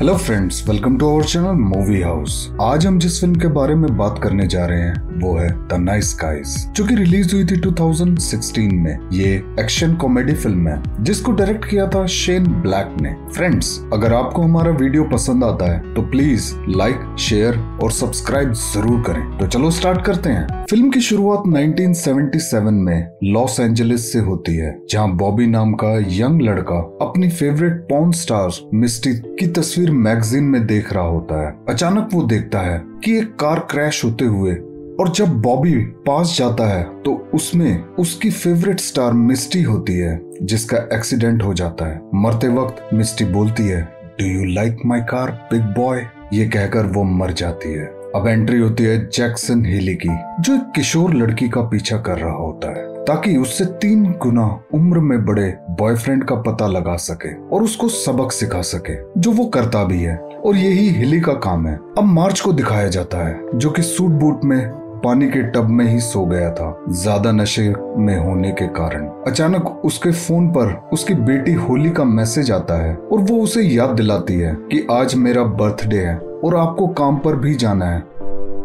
Hello friends welcome to our channel movie house आज हम जिस फ़िल्म के बारे में बात करने जा रहे हैं, वो है द नाइस गाइस जो कि रिलीज़ हुई थी 2016 में। ये एक्शन कॉमेडी फ़िल्म है, जिसको डायरेक्ट किया था शेन ब्लैक ने। फ्रेंड्स अगर आपको हमारा वीडियो पसंद आता है तो प्लीज़ लाइक शेयर और सब्सक्राइब ज़रूर करें। तो चलो स्टार्ट करते हैं। फ़िल्म की शुरुआत 1977 में लॉस एंजलिस से होती है, जहाँ बॉबी नाम का यंग लड़का अपनी फेवरेट पॉन स्टार मिस्टी की तस्वीर मैगजीन में देख रहा होता है। अचानक वो देखता है कि एक कार क्रैश होते हुए और जब बॉबी पास जाता है तो उसमें उसकी फेवरेट स्टार मिस्टी होती है, जिसका एक्सीडेंट हो जाता है। मरते वक्त मिस्टी बोलती है do you like my car big boy ये कहकर वो मर जाती है। अब एंट्री होती है जैक्सन हिली की, जो एक किशोर लड़की का पीछा कर रहा होता है। ताकि उससे तीन गुना उम्र में बड़े बॉयफ्रेंड का पता लगा सके और उसको सबक सिखा सके, जो वो करता भी है। और यही हिली का काम है। अब मार्च को दिखाया जाता है, जो कि सूट बूट में, पानी के टब में ही सो गया था, ज़्यादा नशे में होने के कारण। अचानक उसके फ़ोन पर उसकी बेटी होली का मैसेज आता है और वो उसे याद दिलाती है कि आज मेरा बर्थडे है और आपको काम पर भी जाना है।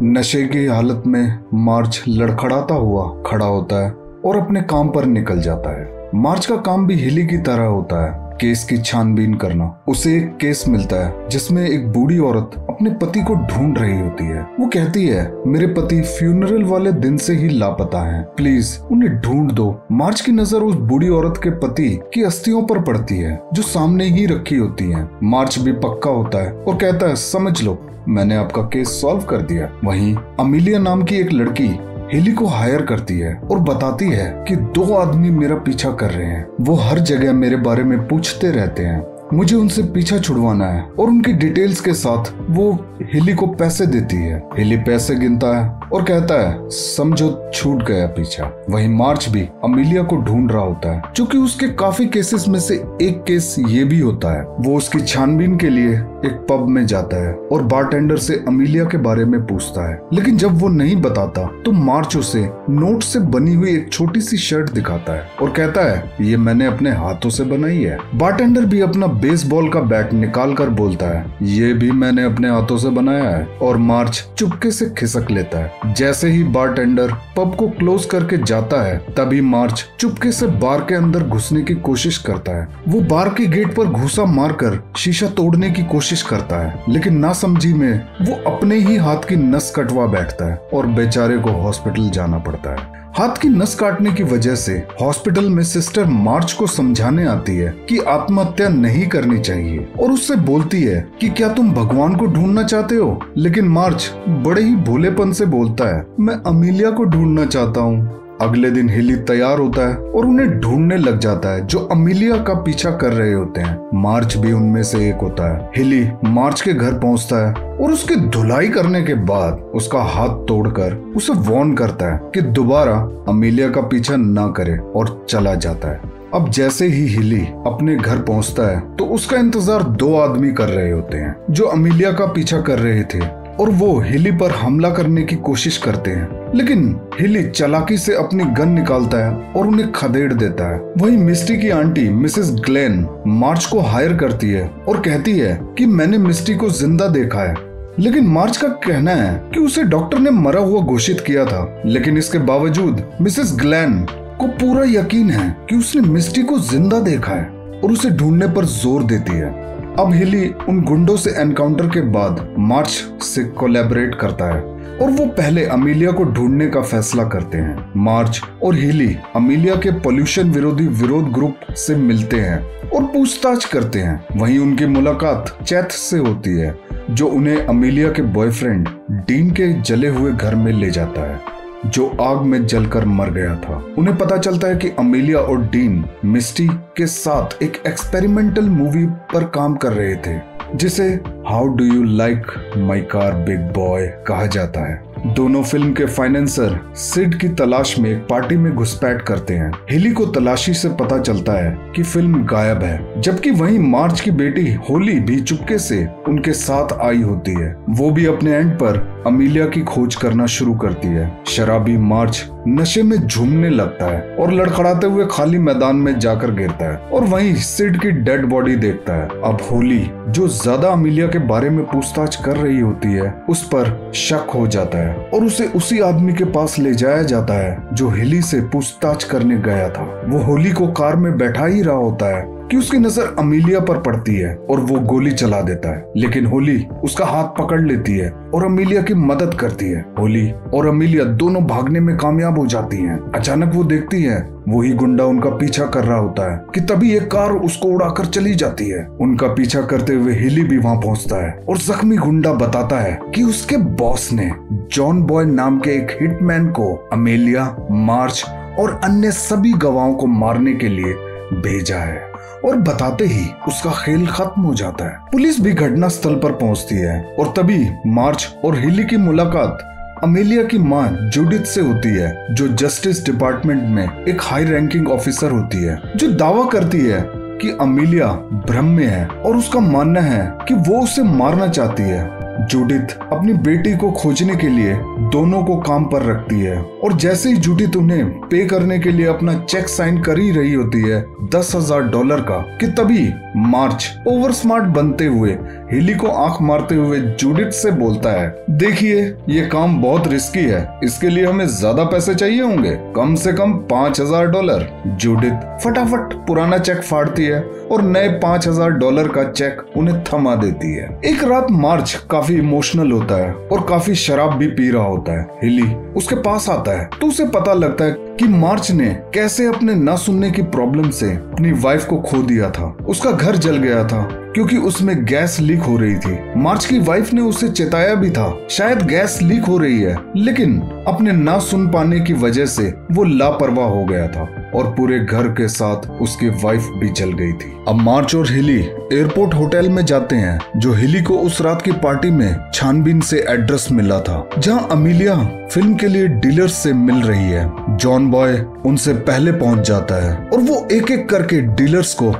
नशे की हालत में मार्च लड़खड़ाता हुआ खड़ा होता है। और अपने काम पर निकल जाता है। मार्च का काम भी हिली की तरह होता है। केस की छानबीन करना, उसे एक केस मिलता है, जिसमें एक बूढ़ी औरत अपने पति को ढूंढ रही होती है। वो कहती है, मेरे पति फ्यूनरल वाले दिन से ही लापता हैं। प्लीज़ उन्हें ढूंढ दो। मार्च की नज़र उस बूढ़ी औरत के पति की अस्थियों पर पड़ती है, जो सामने ही रखी होती है। मार्च भी पक्का होता है और कहता है, समझ लो, मैंने आपका केस सॉल्व कर दिया। वहीं अमीलिया नाम की एक लड़की हेली को हायर करती है और बताती है कि दो आदमी मेरा पीछा कर रहे हैं। वो हर जगह मेरे बारे में पूछते रहते हैं। मुझे उनसे पीछा छुड़वाना है और उनकी डिटेल्स के साथ वो हिली को पैसे देती है। हेली पैसे गिनता है। और कहता है, समझो, छूट गया पीछा। वहीं मार्च भी अमीलिया को ढूंढ रहा होता है, क्योंकि उसके काफ़ी केसेस में से एक केस ये भी होता है। वो उसकी छानबीन के लिए एक पब में जाता है और बारटेंडर से अमीलिया के बारे में पूछता है। लेकिन जब वो नहीं बताता तो मार्च उसे नोट से बनी हुई एक छोटी सी शर्ट दिखाता है और कहता है, ये मैंने अपने हाथों से बनाई है। बारटेंडर भी अपना बेसबॉल का बैट निकाल कर बोलता है, ये भी मैंने अपने हाथों से बनाया है। और मार्च चुपके से खिसक लेता है। जैसे ही बारटेंडर पब को क्लोज करके जाता है, तभी मार्च चुपके से बार के अंदर घुसने की कोशिश करता है। वो बार के गेट पर घुसा मारकर शीशा तोड़ने की कोशिश करता है, लेकिन ना समझी में वो अपने ही हाथ की नस कटवा बैठता है और बेचारे को हॉस्पिटल जाना पड़ता है। हाथ की नस काटने की वजह से हॉस्पिटल में सिस्टर मार्च को समझाने आती है कि आत्महत्या नहीं करनी चाहिए और उससे बोलती है कि क्या तुम भगवान को ढूंढना चाहते हो? लेकिन मार्च बड़े ही भोलेपन से बोलता है, मैं अमीलिया को ढूंढना चाहता हूँ। अगले दिन हिली तैयार होता है और उन्हें ढूँढने लग जाता है, जो अमीलिया का पीछा कर रहे होते हैं। मार्च भी उनमें से एक होता है। हिली मार्च के घर पहुँचता है और उसकी धुलाई करने के बाद उसका हाथ तोड़कर उसे वॉर्न करता है कि दोबारा अमीलिया का पीछा न करे और चला जाता है। अब जैसे ही हिली अपने घर पहुँचता है तो उसका इंतज़ार दो आदमी कर रहे होते हैं, जो अमीलिया का पीछा कर रहे थे। और वो हिली पर हमला करने की कोशिश करते हैं। लेकिन हिली चलाकी से अपनी गन निकालता है और उन्हें खदेड़ देता है। वहीं मिस्टी की आंटी, मिसेस ग्लेन, मार्च को हायर करती है और कहती है कि मैंने मिस्टी को ज़िंदा देखा है। लेकिन मार्च का कहना है कि उसे डॉक्टर ने मरा हुआ घोषित किया था। लेकिन इसके बावजूद मिसेस ग्लैन को पूरा यकीन है कि उसने मिस्टी को ज़िंदा देखा है और उसे ढूँढने पर ज़ोर देती है। अब हिली उन गुंडों से एनकाउंटर के बाद मार्च से कोलेबरेट करता है और वो पहले अमीलिया को ढूँढने का फैसला करते हैं। मार्च और हिली अमीलिया के पोल्यूशन विरोधी विरोध ग्रुप से मिलते हैं और पूछताछ करते हैं। वहीं उनकी मुलाकात चैथ से होती है, जो उन्हें अमीलिया के बॉयफ्रेंड डीन के जले हुए घर में ले जाता है। जो आग में जलकर मर गया था। उन्हें पता चलता है कि अमेलिया और डीन मिस्टी के साथ एक एक्सपेरिमेंटल मूवी पर काम कर रहे थे, जिसे how do you like my car big boy कहा जाता है। दोनों फ़िल्म के फाइनेंसर सिड की तलाश में एक पार्टी में घुसपैठ करते हैं। हिली को तलाशी से पता चलता है कि फ़िल्म गायब है, जबकि वहीं मार्च की बेटी होली भी चुपके से उनके साथ आई होती है। वो भी अपने एंड पर अमीलिया की खोज करना शुरू करती है। शराबी मार्च नशे में झूमने लगता है और लड़खड़ाते हुए खाली मैदान में जाकर गिरता है और वहीं सिड की डेड बॉडी देखता है। अब होली, जो ज़्यादा अमीलिया के बारे में पूछताछ कर रही होती है, उस पर शक हो जाता है और उसे उसी आदमी के पास ले जाया जाता है, जो हिली से पूछताछ करने गया था। वो होली को कार में बैठा ही रहा होता है कि उसकी नज़र अमीलिया पर पड़ती है और वो गोली चला देता है। लेकिन होली उसका हाथ पकड़ लेती है और अमीलिया की मदद करती है। होली और अमीलिया दोनों भागने में कामयाब हो जाती हैं। अचानक वो देखती है, वही गुंडा उनका पीछा कर रहा होता है कि तभी एक कार उसको उड़ाकर चली जाती है। उनका पीछा करते हुए हिली भी वहाँ पहुँचता है और जख्मी गुंडा बताता है कि उसके बॉस ने जॉन बॉय नाम के एक हिटमैन को अमेलिया, मार्च और अन्य सभी गवाहों को मारने के लिए भेजा है। और बताते ही उसका खेल खत्म हो जाता है। पुलिस भी घटना स्थल पर पहुँचती है और तभी मार्च और हिली की मुलाकात अमेलिया की माँ जूडिथ से होती है, जो जस्टिस डिपार्टमेंट में एक हाई रैंकिंग ऑफिसर होती है, जो दावा करती है कि अमेलिया भ्रम में है और उसका मानना है कि वो उसे मारना चाहती है। जूडिथ अपनी बेटी को खोजने के लिए दोनों को काम पर रखती है। और जैसे ही जूडिथ उन्हें पे करने के लिए अपना चेक साइन कर ही रही होती है, दस हज़ार डॉलर का, कि तभी मार्च ओवर स्मार्ट बनते हुए हिली को आँख मारते हुए जूडिथ से बोलता है, देखिए, ये काम बहुत रिस्की है। इसके लिए हमें ज़्यादा पैसे चाहिए होंगे। कम से कम पाँच हज़ार डॉलर। जूडिथ फटाफट पुराना चेक फाड़ती है और नए पाँच हज़ार डॉलर का चेक उन्हें थमा देती है। एक रात मार्च काफ़ी इमोशनल होता है और काफ़ी शराब भी पी रहा होता है। हिली उसके पास आता है। तो उसे पता लगता है कि मार्च ने कैसे अपने न सुनने की प्रॉब्लम से अपनी वाइफ को खो दिया था। उसका घर जल गया था। क्योंकि उसमें गैस लीक हो रही थी। मार्च की वाइफ ने उसे चेताया भी था। शायद गैस लीक हो रही है, लेकिन अपने ना सुन पाने की वजह से वो लापरवाह हो गया था और पूरे घर के साथ उसकी वाइफ भी जल गई थी। अब मार्च और हिली एयरपोर्ट होटल में जाते हैं, जो हिली को उस रात की पार्टी में छानबीन से एड्रेस मिला था, जहाँ अमीलिया फ़िल्म के लिए डीलर से मिल रही है। जॉन बॉय उनसे पहले पहुँच जाता है और वो एक एक करके डीलर्स को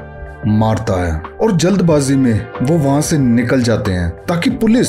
मारता है और जल्दबाजी में वो वहाँ से निकल जाते हैं ताकि पुलिस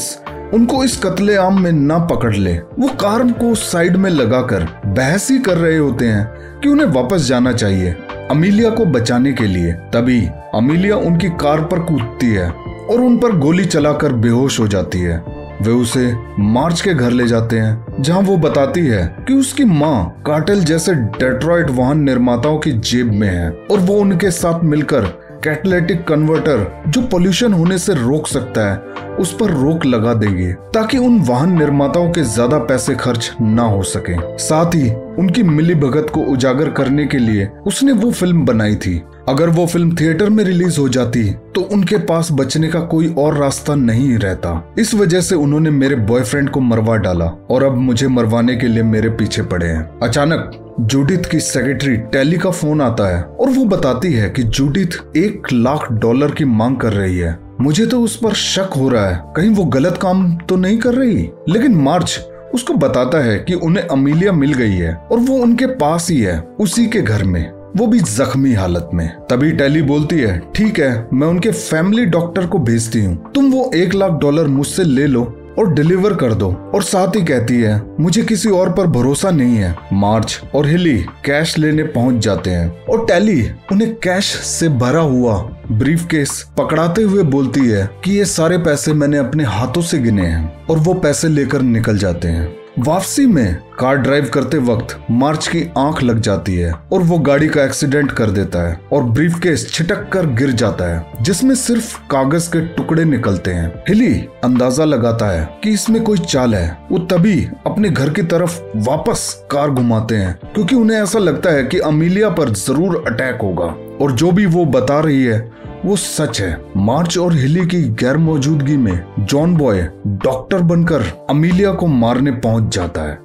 उनको इस कत्ले आम में ना पकड़ ले। वो कार को साइड में लगाकर बहस ही कर रहे होते हैं कि उन्हें वापस जाना चाहिए अमीलिया को बचाने के लिए। तभी अमीलिया उनकी कार पर कूदती है और उन पर गोली चलाकर बेहोश हो जाती है। वे उसे मार्च के घर ले जाते हैं, जहाँ वो बताती है कि उसकी माँ कार्टेल जैसे डेट्रॉइट वाहन निर्माताओं की जेब में है और वो उनके साथ मिलकर कैटलेटिक कन्वर्टर जो पोल्यूशन होने से रोक सकता है, उस पर रोक लगा देंगे, ताकि उन वाहन निर्माताओं के ज़्यादा पैसे खर्च ना हो सके। साथ ही, उनकी मिली भगत को उजागर करने के लिए उसने वो फ़िल्म बनाई थी। अगर वो फ़िल्म थिएटर में रिलीज़ हो जाती तो उनके पास बचने का कोई और रास्ता नहीं रहता। इस वजह से उन्होंने मेरे बॉयफ्रेंड को मरवा डाला, और अब मुझे मरवाने के लिए मेरे पीछे पड़े हैं। अचानक जूडिथ की सेक्रेटरी टेली का फ़ोन आता है और वो बताती है कि जूडिथ एक लाख डॉलर की मांग कर रही है। मुझे तो उस पर शक हो रहा है। कहीं वो गलत काम तो नहीं कर रही? लेकिन मार्च उसको बताता है कि उन्हें अमीलिया मिल गई है और वो उनके पास ही है, उसी के घर में। वो भी जख्मी हालत में। तभी टैली बोलती है, ठीक है, मैं उनके फैमिली डॉक्टर को भेजती हूँ। तुम वो एक लाख डॉलर मुझसे ले लो और डिलीवर कर दो। और साथ ही कहती है, मुझे किसी और पर भरोसा नहीं है। मार्च और हिली कैश लेने पहुँच जाते हैं और टैली उन्हें कैश से भरा हुआ ब्रीफ केस पकड़ाते हुए बोलती है कि ये सारे पैसे मैंने अपने हाथों से गिने हैं और वो पैसे लेकर निकल जाते हैं। वापसी में कार ड्राइव करते वक्त मार्च की आँख लग जाती है और वो गाड़ी का एक्सीडेंट कर देता है और ब्रीफ केस छिटक कर गिर जाता है, जिसमें सिर्फ़ कागज़ के टुकड़े निकलते हैं। हिली अंदाज़ा लगाता है कि इसमें कोई चाल है। वो तभी अपने घर की तरफ़ वापस कार घुमाते हैं, क्योंकि उन्हें ऐसा लगता है कि अमीलिया पर ज़रूर अटैक होगा। और जो भी वो बता रही है वो सच है। मार्च और हिली की गैर मौजूदगी में जॉन बॉय डॉक्टर बनकर अमीलिया को मारने पहुँच जाता है।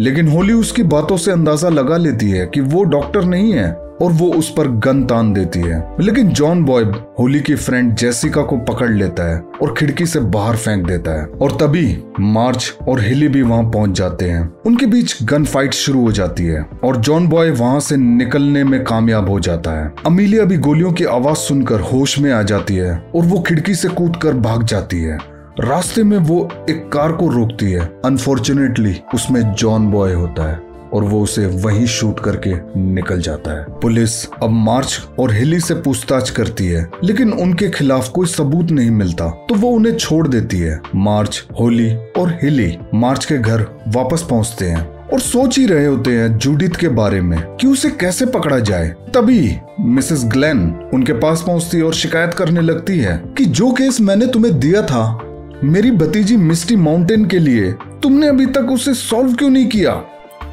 लेकिन होली उसकी बातों से अंदाज़ा लगा लेती है कि वो डॉक्टर नहीं है। और वो उस पर गन तान देती है। लेकिन जॉन बॉय होली की फ्रेंड जेसिका को पकड़ लेता है और खिड़की से बाहर फेंक देता है। और तभी मार्च और हिली भी वहाँ पहुँच जाते हैं। उनके बीच गन फाइट शुरू हो जाती है और जॉन बॉय वहाँ से निकलने में कामयाब हो जाता है। अमीलिया भी गोलियों की आवाज़ सुनकर होश में आ जाती है और वो खिड़की से कूद कर भाग जाती है। रास्ते में वो एक कार को रोकती है। अनफॉर्चुनेटली उसमें जॉन बॉय होता है। और वो उसे वहीं शूट करके निकल जाता है। पुलिस अब मार्च और हिली से पूछताछ करती है, लेकिन उनके खिलाफ कोई सबूत नहीं मिलता। तो वो उन्हें छोड़ देती है। मार्च, होली और हिली मार्च के घर वापस पहुँचते हैं और सोच ही रहे होते हैं जूडिथ के बारे में कि उसे कैसे पकड़ा जाए। तभी मिसेस ग्लेन उनके पास पहुँचती और शिकायत करने लगती है कि जो केस मैंने तुम्हें दिया था, मेरी भतीजी मिस्टी माउंटेन के लिए तुमने अभी तक उसे सॉल्व क्यों नहीं किया?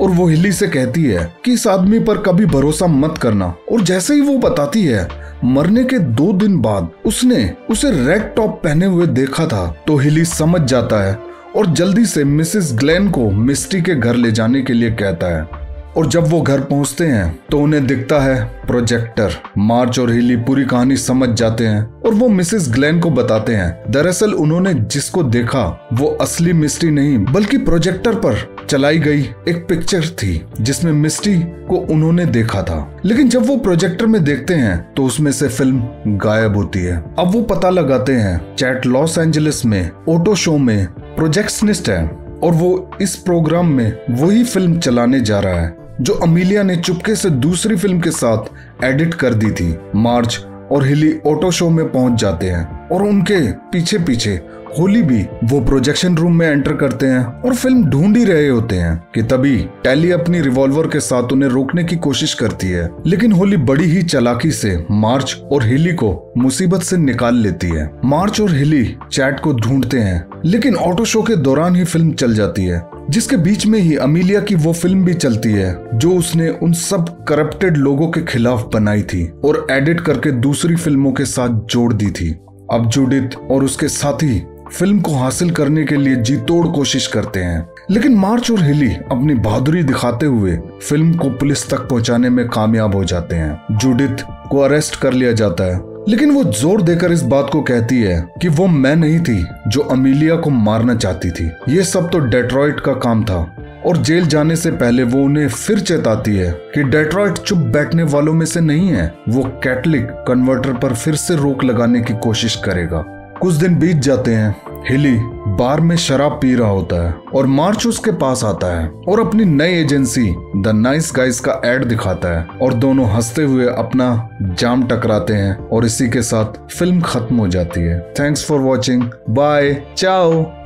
और वो हिली से कहती है कि इस आदमी पर कभी भरोसा मत करना। और जैसे ही वो बताती है, मरने के दो दिन बाद उसने उसे रेड टॉप पहने हुए देखा था तो हिली समझ जाता है और जल्दी से मिसेस ग्लेन को मिस्टी के घर ले जाने के लिए कहता है। और जब वो घर पहुँचते हैं तो उन्हें दिखता है प्रोजेक्टर। मार्च और हिली पूरी कहानी समझ जाते हैं और वो मिसेस ग्लेन को बताते हैं। दरअसल उन्होंने जिसको देखा, वो असली मिस्ट्री नहीं, बल्कि प्रोजेक्टर पर चलाई गई एक पिक्चर थी, जिसमें मिस्टी को उन्होंने देखा था। लेकिन जब वो प्रोजेक्टर में देखते हैं तो उसमें से फ़िल्म गायब होती है। अब वो पता लगाते हैं, चैट लॉस एंजलिस में, ऑटो शो में प्रोजेक्शनिस्ट है और वो इस प्रोग्राम में वही फ़िल्म चलाने जा रहा है। जो अमीलिया ने चुपके से दूसरी फ़िल्म के साथ एडिट कर दी थी, मार्च, और हिली ऑटो शो में पहुँच जाते हैं। और उनके पीछे पीछे होली भी वो प्रोजेक्शन रूम में एंटर करते हैं और फ़िल्म ढूंढ ही रहे होते हैं कि तभी टैली अपनी रिवॉल्वर के साथ उन्हें रोकने की कोशिश करती है। लेकिन होली बड़ी ही चलाकी से मार्च और हिली को मुसीबत से निकाल लेती है। मार्च और हिली चैट को ढूंढते हैं, लेकिन ऑटो शो के दौरान ही फ़िल्म चल जाती है। जिसके बीच में ही अमीलिया की वो फ़िल्म भी चलती है, जो उसने उन सब करप्टेड लोगों के खिलाफ बनाई थी और एडिट करके दूसरी फ़िल्मों के साथ जोड़ दी थी। अब जूडित और उसके साथी फ़िल्म को हासिल करने के लिए जी तोड़ कोशिश करते हैं। लेकिन मार्च और हिली अपनी बहादुरी दिखाते हुए फ़िल्म को पुलिस तक पहुँचाने में कामयाब हो जाते हैं। जूडित को अरेस्ट कर लिया जाता है। लेकिन वो ज़ोर देकर इस बात को कहती है कि वो मैं नहीं थी जो अमीलिया को मारना चाहती थी। ये सब तो डेट्रॉइट का काम था। और जेल जाने से पहले वो उन्हें फिर चेताती है कि डेट्रॉइट चुप बैठने वालों में से नहीं है। वो कैटलिक कन्वर्टर पर फिर से रोक लगाने की कोशिश करेगा। कुछ दिन बीत जाते हैं हिली बार में शराब पी रहा होता है और मार्च उसके पास आता है और अपनी नई एजेंसी, द नाइस गाइस का एड दिखाता है और दोनों हँसते हुए अपना जाम टकराते हैं और इसी के साथ फ़िल्म खत्म हो जाती है। Thanks for watching bye ciao